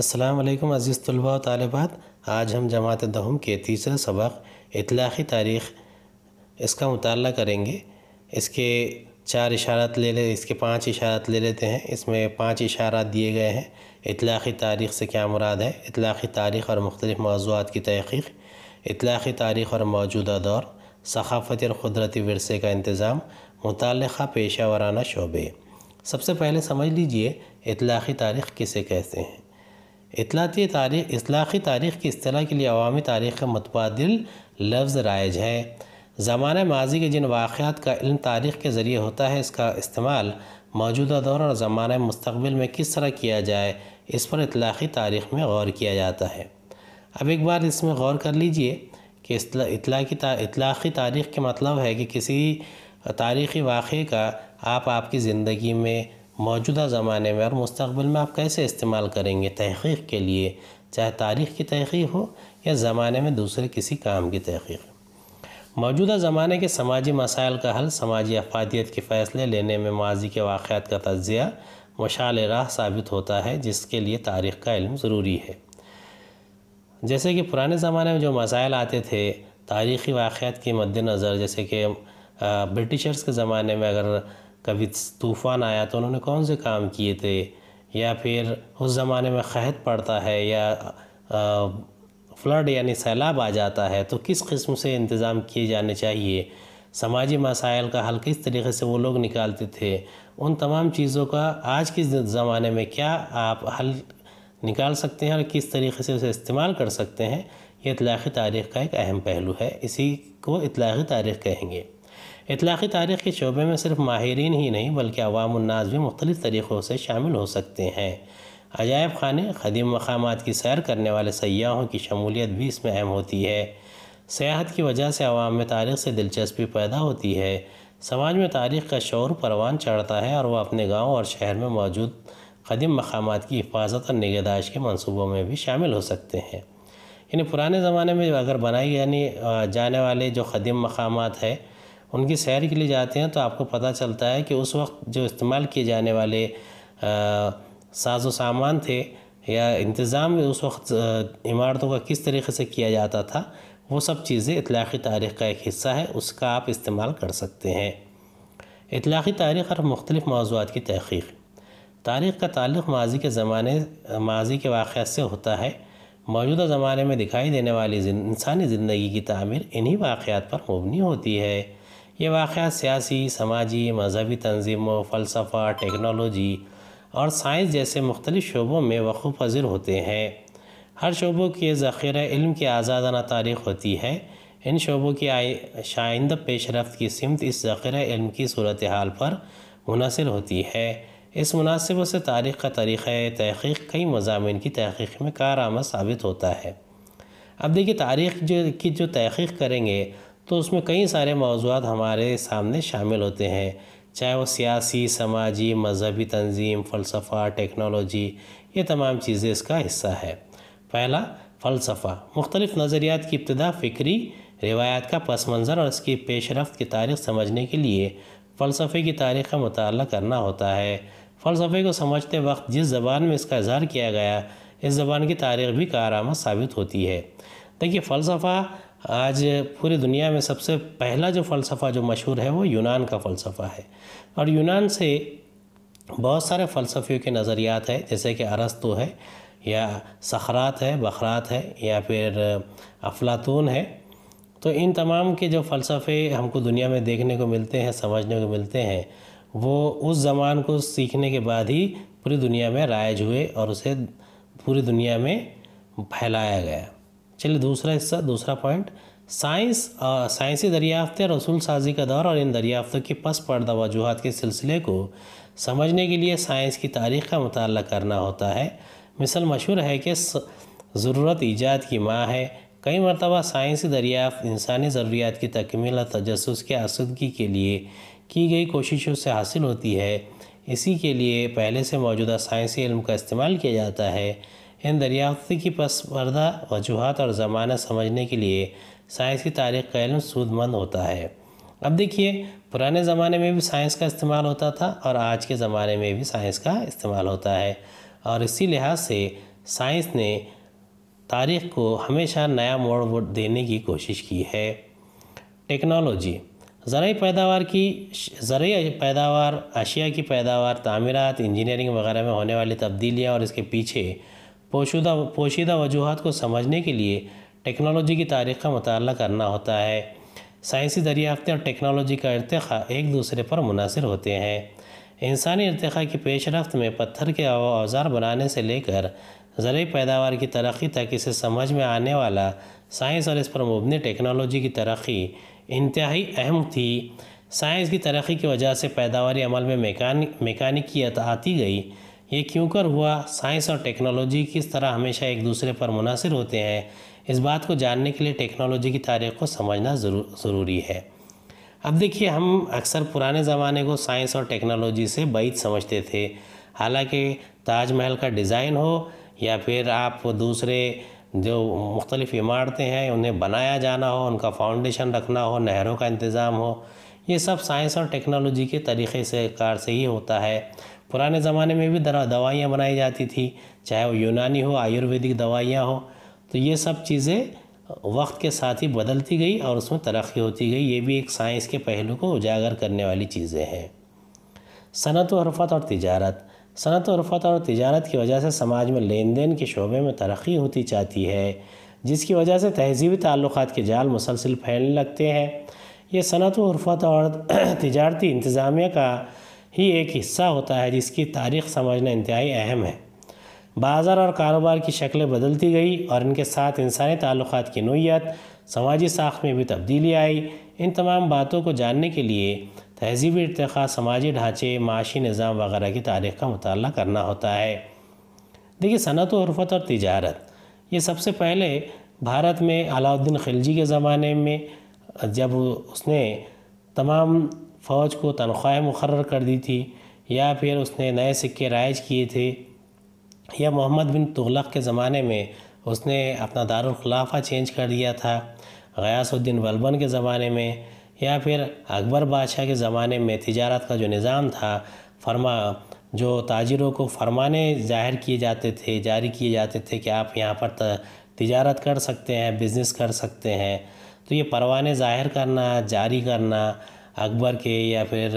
अस्सलाम अज़ीज़ तलबा तालिबात आज हम जमात दहम के तीसरा सबक इतलाक़ी तारीख़, इसका मुताला करेंगे। इसके चार इशारत ले ले, इसके पाँच इशारत ले लेते हैं। इसमें पाँच इशारत दिए गए हैं। इतलाक़ी तारीख़ से क्या मुराद है? इतलाक़ी तारीख़ और मुख्तलिफ़ मौज़ूद की तहक़ीक़। इतलाक़ी तारीख़ और मौजूदा दौर सकाफ़ती और क़ुदरती वरसे का इंतज़ाम मुतल पेशा वाराना शोबे। सबसे पहले समझ लीजिए इतलाक़ी तारीख़ किसे कहते हैं। इतलाती तारीख़ इतलाक़ी तारीख़ की असलाह के लिए अवामी तारीख़ का मतबादल लफ्ज़ राइज है। ज़माना माजी के जिन वाक़ात का इल्म तारीख़ के ज़रिए होता है, इसका इस्तेमाल मौजूदा दौर और ज़माना मुस्तबिल में किस तरह किया जाए, इस पर इतलाक़ी तारीख़ में गौर किया जाता है। अब एक बार इसमें गौर कर लीजिए कि इतलाक़ी इतलाक़ी तारीख़ के मतलब है कि किसी तारीख़ी वाक़े का आप आपकी ज़िंदगी में मौजूदा ज़माने में और मुस्तबिल में आप कैसे इस्तेमाल करेंगे तहक़ीक़ के लिए? चाहे तारीख़ की तहक़ीक़ हो या ज़माने में दूसरे किसी काम की तहक़ीक़। मौजूदा ज़माने के समाजी मसाइल का हल, समाजी अफादियत के फ़ैसले लेने में माजी के वाक़ात का तजिया, मशाल राह साबित होता है, जिसके लिए तारीख़ का इल्म ज़रूरी है। जैसे कि पुराने ज़माने में जो मसाइल आते थे, तारीख़ी वाक़ात के मद्दनज़र, जैसे कि ब्रिटिशर्स के ज़माने में अगर कभी तूफ़ान आया तो उन्होंने कौन से काम किए थे? या फिर उस ज़माने में खहत पड़ता है या फ्लड यानी सैलाब आ जाता है तो किस किस्म से इंतज़ाम किए जाने चाहिए? समाजी मसाइल का हल किस तरीके से वो लोग निकालते थे? उन तमाम चीज़ों का आज के ज़माने में क्या आप हल निकाल सकते हैं और किस तरीके से उसे इस्तेमाल कर सकते हैं? ये इतलाक़ी तारीख़ का एक अहम पहलू है। इसी को इतलाक़ी तारीख़ कहेंगे। इतलाक़ी तारीख़ के शोबे में सिर्फ़ माहरीन ही नहीं, बल्कि अवामनाज भी मुख्तलिफ़ तरीक़ों से शामिल हो सकते हैं। अजायब खाने, ख़दीम मकाम की सैर करने वाले सयाहों की शमूलियत भी इसमें अहम होती है। सियाहत की वजह से आवाम में तारीख़ से दिलचस्पी पैदा होती है। समाज में तारीख़ का शौर परवान चढ़ता है और वह अपने गाँव और शहर में मौजूद कदीम मकाम की हिफाजत और निगहदाश के मनसूबों में भी शामिल हो सकते हैं। यानी पुराने ज़माने में अगर बनाई यानी जाने वाले जो ख़दीम मकाम है उनकी सैर के लिए जाते हैं तो आपको पता चलता है कि उस वक्त जो इस्तेमाल किए जाने वाले साजो सामान थे या इंतज़ाम उस वक्त इमारतों का किस तरीके से किया जाता था, वो सब चीज़ें इतलाक़ी तारीख़ का एक हिस्सा है, उसका आप इस्तेमाल कर सकते हैं। इतलाक़ी तारीख़ और मुख्तलिफ़ मौजूद की तहक़ीक़। तारीख़ का ताल्लुक़ माजी के ज़माने, माजी के वाक़ से होता है। मौजूदा ज़माने में दिखाई देने वाली इंसानी ज़िंदगी की तामीर इन्हीं वाक़ात पर मुबनी होती है। ये वाक़ सियासी, समाजी, मजहबी तंजीमों, फ़लसफ़ा, टेक्नोलॉजी और साइंस जैसे मुख्तलिफ़ शोबों में वक़ू पज़िर होते हैं। हर शोबों की ज़ख़ीर इल्म की आज़ादाना तारीख़ होती है। इन शोबों की शाइंद पेश रफ्त की सिमत इस ज़ख़ीर इल्म की सूरत हाल पर मुनसर होती है। इस मुनासिब से तारीख़ का तरीक़ तहक़ीक़ कई मजामी की तहक़ीक़ में कारआमद साबित होता है। अब देखिए, तारीख़ जो, की जो तहक़ीक़ करेंगे तो उसमें कई सारे मौजूद हमारे सामने शामिल होते हैं। चाहे वो सियासी, समाजी, मजहबी तंजीम, फ़लसफ़ा, टेक्नोलॉजी, ये तमाम चीज़ें इसका हिस्सा है। पहला, फ़लसफ़ा। मुख्तलिफ़ नज़रियात की इब्तदा फ़िक्री, रिवायात का पस मंज़र और इसकी पेश रफ्त की तारीख़ समझने के लिए फ़लसफ़े की तारीख़ का मताल करना होता है। फ़लसफ़े को समझते वक्त जिस ज़बान में इसका इजहार किया गया, इस ज़बान की तारीख़ भी कारामद साबित होती है। देखिए, फ़लसफ़ा आज पूरी दुनिया में सबसे पहला जो फ़लसफ़ा जो मशहूर है वो यूनान का फ़लसफ़ा है। और यूनान से बहुत सारे फ़लसफ़ियों के नज़रियात है, जैसे कि अरस्तु है, या सखरात है, बखरात है, या फिर अफलातून है। तो इन तमाम के जो फ़लसफ़े हमको दुनिया में देखने को मिलते हैं, समझने को मिलते हैं, वो उस ज़मान को सीखने के बाद ही पूरी दुनिया में राइज हुए और उसे पूरी दुनिया में फैलाया गया। चलिए दूसरा हिस्सा, दूसरा पॉइंट साइंस साइंसी दरियाफ्तें रसूल साजी का दौर और इन दरियाफ्तों की पस पर्दा वजूहत के सिलसिले को समझने के लिए साइंस की तारीख़ का मताल करना होता है। मिसल मशहूर है कि ज़रूरत ईजाद की माँ है। कई मरतबा साइंसी दरियाफ्त इंसानी ज़रूरियात की तकमील और तजस के आसदगी के लिए की गई कोशिशों से हासिल होती है। इसी के लिए पहले से मौजूदा साइंसी इल्म का इस्तेमाल किया जाता है। इन दरियाफ्ती की पसपर्दा वजूहत और ज़माना समझने के लिए साइंस की तारीख़ का इल्म सूदमंद होता है। अब देखिए, पुराने ज़माने में भी साइंस का इस्तेमाल होता था और आज के ज़माने में भी साइंस का इस्तेमाल होता है। और इसी लिहाज से साइंस ने तारीख़ को हमेशा नया मोड़ देने की कोशिश की है। टेक्नोलॉजी ज़रूरी पैदावार की ज़रूरी पैदावार, अशिया की पैदावार, तामीरत, इंजीनियरिंग वगैरह में होने वाली तब्दीलियाँ और इसके पीछे पोशुदा, पोशीदा वजूहत को समझने के लिए टेक्नोलॉजी की तारीख़ का मताल करना होता है। साइंसी दरियाफ्तें और टेक्नोलॉजी का इरतखा एक दूसरे पर मुनासिर होते हैं। इंसानी इरतखा की पेश रफ्त में पत्थर के औज़ार बनाने से लेकर ज़रूरी पैदावार की तरक्की तक इसे समझ में आने वाला साइंस और इस पर मुबनी टेक्नोलॉजी की तरक्की इंतहाई अहम थी। साइंस की तरक्की की वजह से पैदावारी अमल में मेकानिक मेकानिकियत आती गई। ये क्यों कर हुआ? साइंस और टेक्नोलॉजी किस तरह हमेशा एक दूसरे पर मुनासिर होते हैं? इस बात को जानने के लिए टेक्नोलॉजी की तारीख को समझना ज़रूरी है। अब देखिए, हम अक्सर पुराने ज़माने को साइंस और टेक्नोलॉजी से बैत समझते थे। हालाँकि ताजमहल का डिज़ाइन हो या फिर आप दूसरे जो मुख्तलिफ़ इमारतें हैं, उन्हें बनाया जाना हो, उनका फाउंडेशन रखना हो, नहरों का इंतज़ाम हो, ये सब साइंस और टेक्नोलॉजी के तरीक़े से, कार से ही होता है। पुराने ज़माने में भी दवाइयाँ बनाई जाती थी, चाहे वो यूनानी हो, आयुर्वेदिक दवाइयाँ हो तो ये सब चीज़ें वक्त के साथ ही बदलती गई और उसमें तरक्की होती गई। ये भी एक साइंस के पहलू को उजागर करने वाली चीज़ें हैं। सनत हरफत और तिजारत। सनत वरफ़त और तजारत की वजह से समाज में लेन देन के शोबे में तरक्की होती जाती है, जिसकी वजह से तहजीबी ताल्लुक़ के जाल मुसलसिल फैलने लगते हैं। ये सनत वरफ़त और तजारती इंतज़ामिया का ही एक हिस्सा होता है जिसकी तारीख़ समझना इंतहाई अहम है। बाज़ार और कारोबार की शक्लें बदलती गई और इनके साथ इंसानी ताल्लुक़ की नोयत समाजी साख में भी तब्दीली आई। इन तमाम बातों को जानने के लिए तहजीबी इरतखा समाजी ढांचे, माशी निज़ाम वगैरह की तारीख़ का मताल करना होता है। देखिए, सनत, उर्फत और तजारत, ये सबसे पहले भारत में अलाउद्दीन खिलजी के ज़माने में जब उसने तमाम फ़ौज को तनख्वाहें मुकर कर दी थी या फिर उसने नए सिक्के राइज किए थे। या मोहम्मद बिन तुगलक के ज़माने में उसने अपना दारुलखलाफा चेंज कर दिया था, गयासुद्दीन बलबन के ज़माने में या फिर अकबर बादशाह के ज़माने में तिजारत का जो निज़ाम था, फरमा, जो ताजिरों को फरमाने ज़ाहिर किए जाते थे, जारी किए जाते थे कि आप यहाँ पर तिजारत कर सकते हैं, बिज़नेस कर सकते हैं। तो ये परवाने ज़ाहिर करना, जारी करना अकबर के या फिर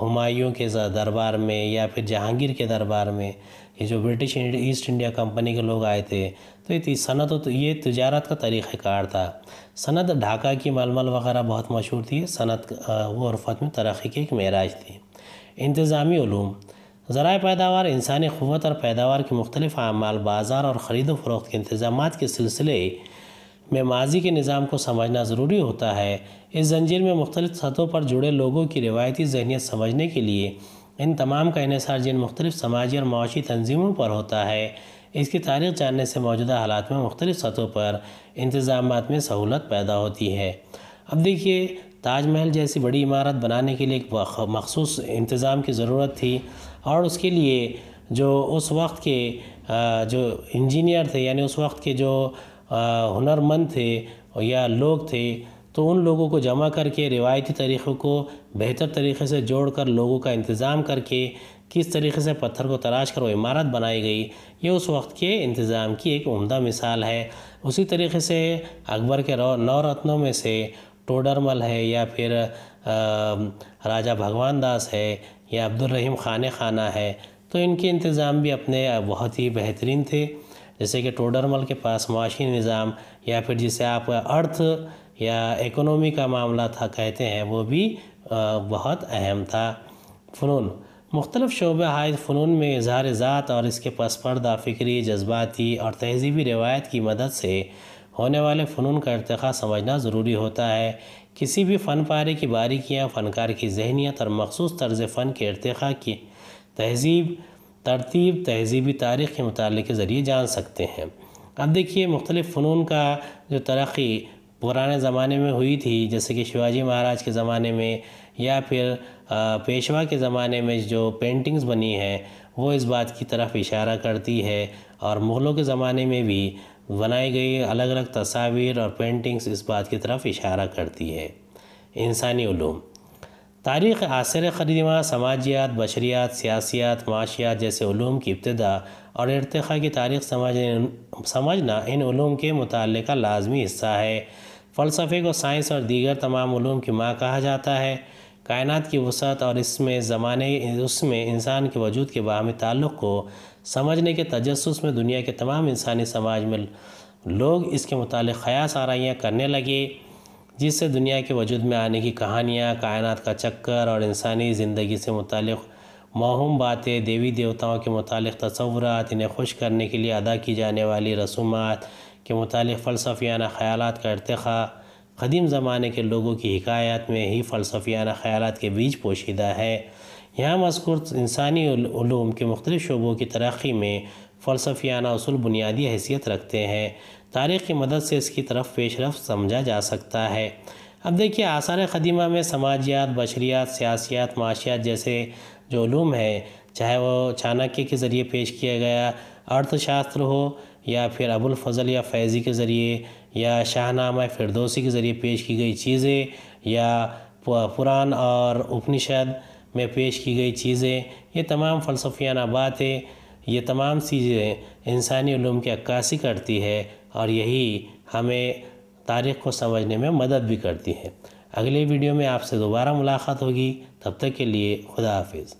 हुमायूं के दरबार में या फिर जहांगीर के दरबार में, ये जो ब्रिटिश ईस्ट इंडिया कंपनी के लोग आए थे तो ये सनत तो ये तजारत का तरीक़ार था। सनत ढाका की मलमल वगैरह बहुत मशहूर थी, सनत वो में तरक्की की एक मराज थी। इंतज़ामी ज़रा पैदावार, इंसानी क़वत और पैदावार के मुख्तलिफ़ अमाल बाज़ार और ख़रीद फ़रोख्त के इंतज़ाम के सिलसिले में माजी के निज़ाम को समझना ज़रूरी होता है। इस जंजीर में मुख्तलिफ़ सतहों पर जुड़े लोगों की रिवायती जहनीत समझने के लिए इन तमाम का इसार जिन मुख्तलिफ़ समाजी और माशी तनजीमों पर होता है। इसकी तारीख जानने से मौजूदा हालात में मुख्तलिफ़ सतहों पर इंतज़ाम में सहूलत पैदा होती है। अब देखिए, ताजमहल जैसी बड़ी इमारत बनाने के लिए एक मखसूस इंतज़ाम की ज़रूरत थी और उसके लिए जो उस वक्त के जो इंजीनियर थे, यानी उस वक्त के जो हुनरमंद थे या लोग थे तो उन लोगों को जमा करके रिवायती तरीक़ों को बेहतर तरीके से जोड़कर लोगों का इंतज़ाम करके किस तरीके से पत्थर को तराश कर वो इमारत बनाई गई ये उस वक्त के इंतज़ाम की एक उम्दा मिसाल है। उसी तरीके से अकबर के नौ रत्नों में से टोडरमल है या फिर आ, राजा भगवान दास है या अब्दुलरहीम खान खाना है तो इनके इंतज़ाम भी अपने बहुत ही बेहतरीन थे। जैसे कि टोडरमल के पास माशी निज़ाम या फिर जिसे आप अर्थ या इकोनॉमी का मामला था कहते हैं, वो भी बहुत अहम था। फ़नून, मुख्तलिफ़ शोब हायद फ़नून में इजहार ज़ात और इसके पसपर्दा फ़िक्री, जज्बाती और तहजीबी रवायत की मदद से होने वाले फ़नून का इरतखा समझना ज़रूरी होता है। किसी भी फ़न पारे की बारीकियाँ, फ़नकार की जहनीत और मखसूस तर्ज फ़न के इरतखा की तहजीब तरतीब, तहजीबी तारीख़ के मुताल के ज़रिए जान सकते हैं। अब देखिए, मुख्तलिफ़ फ़नून का जो तरक्की पुराने ज़माने में हुई थी, जैसे कि शिवाजी महाराज के ज़माने में या फिर पेशवा के ज़माने में जो पेंटिंग्स बनी हैं, वो इस बात की तरफ़ इशारा करती है। और मुग़लों के ज़माने में भी बनाई गई अलग अलग तस्वीर और पेंटिंग्स इस बात की तरफ़ इशारा करती है। इंसानी तारीख़ आसर ख़दीमा समाजियात, बशरियात, सियासियात, माशियात जैसे ूम की इब्तदा और इरतखा की तारीख समझ समझना इन ूम के मुतल का लाजमी हिस्सा है। फ़लसफ़े को साइंस और दीगर तमाम ूम की माँ कहा जाता है। कायनात की वसत और इसमें ज़माने, उसमें इंसान के वजूद के बाहमी ताल्लुक़ को समझने के तजस में दुनिया के तमाम इंसानी समाज में लोग इसके मुतालिक ख़यास आराइयाँ करने लगे। जिससे दुनिया के वजूद में आने की कहानियाँ, कायनात का चक्कर और इंसानी ज़िंदगी से मुतक़ महुम बातें, देवी देवताओं के मुतालिक तस्वुरात, इन्हें खुश करने के लिए अदा की जाने वाली रसूमात के मुतालिक फ़लसफ़ियाना ख़याल का इरतखा, कदीम ज़माने के लोगों की हिकायत में ही फ़लसफ़ियाना ख़याल के बीच पोशीदा है। यहाँ मजकूर इंसानी के मुख्तलिफ़ शोबों की तरक्की में फ़लसफ़ियाना असूल बुनियादी हैसियत रखते हैं। तारीख़ की मदद से इसकी तरफ़ पेशरफ समझा जा सकता है। अब देखिए आसार क़दीमा में समाजियात, बशरियात, सियासियात, माशियात जैसे जो ूम है, चाहे वो चाणक्य के ज़रिए पेश किया गया अर्थशास्त्र हो, या फिर अबुल फ़ज़ल या फैज़ी के ज़रिए, या शाहनामा फिरदोसी के ज़रिए पेश की गई चीज़ें, या पुराण और उपनिषद में पेश की गई चीज़ें, ये तमाम फ़लसफ़ियाना बातें ये तमाम चीज़ें इंसानी की अक्कासी करती है और यही हमें तारीख़ को समझने में मदद भी करती है। अगले वीडियो में आपसे दोबारा मुलाकात होगी। तब तक के लिए खुदा हाफिज़।